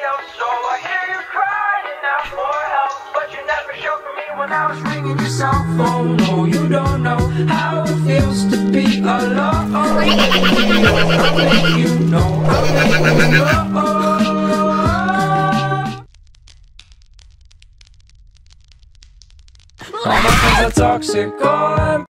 radio, so I hear you crying out for help. But you never showed for me when I was ringing your cell phone. No, you don't know how it feels to be alone. You know I'll you know. All my friends are toxic, oh, I'm